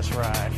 this ride.